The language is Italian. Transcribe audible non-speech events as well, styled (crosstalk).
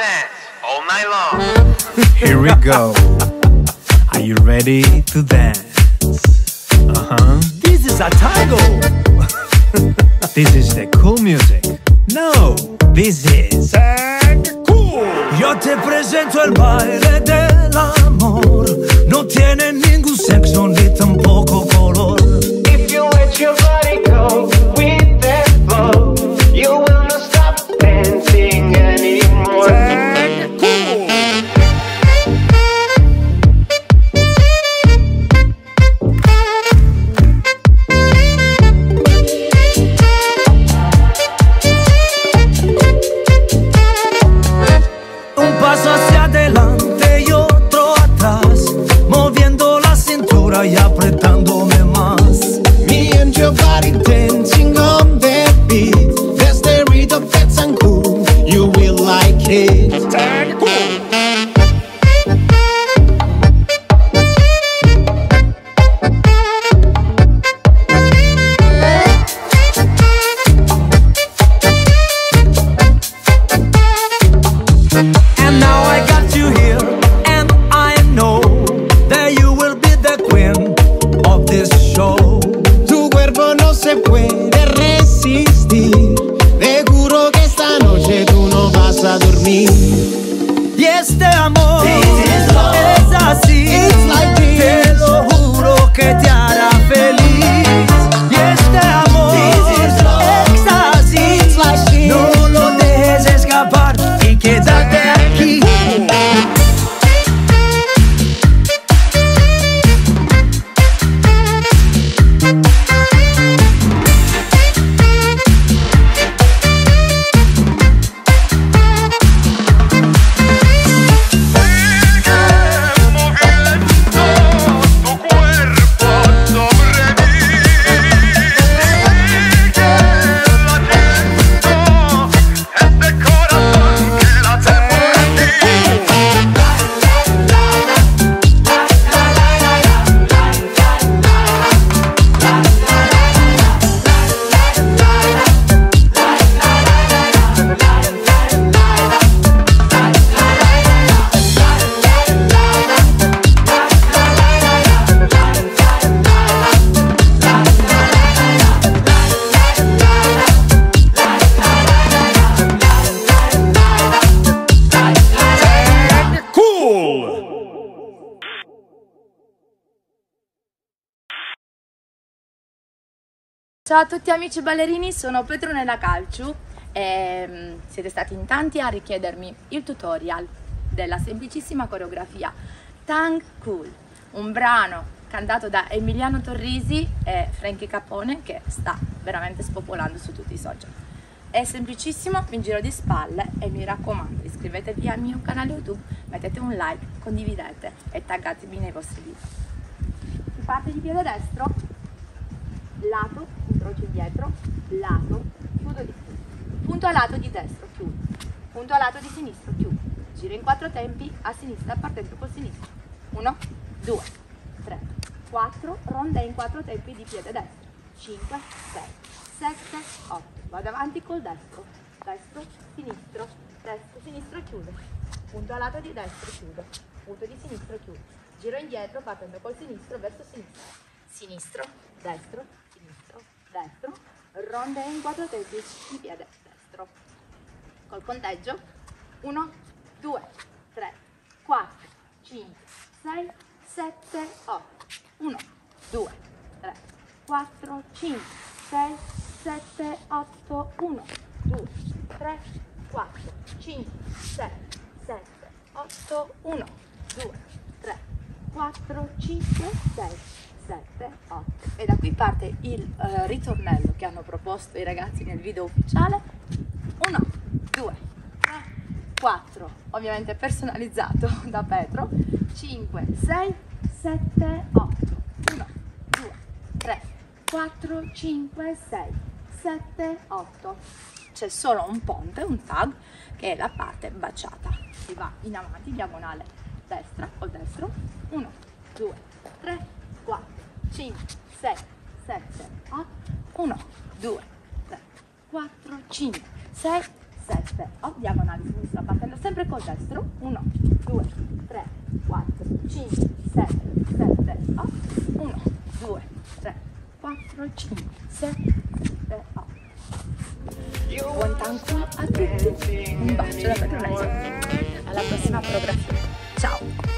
dance all night long. Here we go. Are you ready to dance? Uh huh. This is a tango. (laughs) this is the cool music. No, this is. Yo te presento el baile del amor. No tiene ni pretendo me mas. Mi en në Tu cuerpo no se puede Ciao a tutti amici ballerini, sono Petronella Calciu e mm, siete stati in tanti a richiedermi il tutorial della semplicissima coreografia Tang Cool, un brano cantato da Emiliano Torrisi e Frankie Capone che sta veramente spopolando su tutti i social. È semplicissimo, vi giro di spalle e mi raccomando iscrivetevi al mio canale YouTube, mettete un like, condividete e taggatemi nei vostri video. Si parte di piede destro, lato, incrocio indietro, lato, chiudo di più. Punto a lato di destro, chiudo. Punto a lato di sinistro, chiudo. Giro in quattro tempi a sinistra partendo col sinistro. Uno, due, tre, quattro, ronde in quattro tempi di piede destro. 5, 6, 7, 8. Vado avanti col destro, destro, sinistro, destro, sinistro, chiudo. Punto a lato di destro, chiudo. Punto di sinistro, chiudo. Giro indietro partendo col sinistro verso sinistra. Sinistro, destro, sinistro, destro. Ronde in quattro tempi di piede destro. Col conteggio 1, 2, 3, 4, 5, 6, 7, 8. 1, 2, 3, 4, 5, 6, 7, 8. 1, 2, 3, 4, 5, 6, 7, 8. 1, 2, 3, 4, 5, 6, 7, 8. E da qui parte il eh, ritornello che hanno proposto i ragazzi nel video ufficiale. 1, 2, 3, 4, ovviamente personalizzato (laughs) da Petro. 5, 6, 7, 8. 1, 2, 3, 4, 5, 6, 7, 8. C'è solo un ponte, un tag, che è la parte baciata. Si va in avanti, diagonale destra o destro. 1, 2, 3, 4, 5, 6, 7, 8, 1, 2, 3, 4, 5, 6, 7, 8, diagonale sinistra, partendo sempre col destro, 1, 2, 3, 4, 5, 6, 7, 8, 1, 2, 3, 4, 5, 6, 7, 8. Buon tanto a tutti, un bacio da Patronese, alla prossima fotografia, ciao!